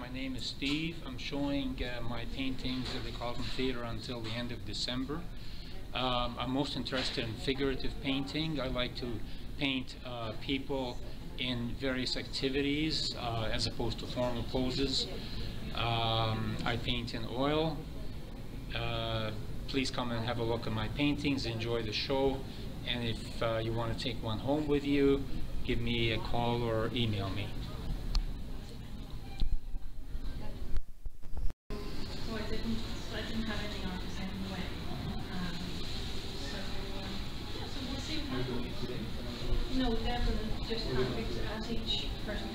My name is Steve. I'm showing uh, my paintings at the Carlton Theatre until the end of December. Um, I'm most interested in figurative painting. I like to paint uh, people in various activities uh, as opposed to formal poses. Um, I paint in oil. Uh, please come and have a look at my paintings, enjoy the show, and if uh, you want to take one home with you, give me a call or email me. Didn't, so I didn't have any on the same way. Um, so, um, yeah, so we'll see what happens. No, they're gonna just have as each person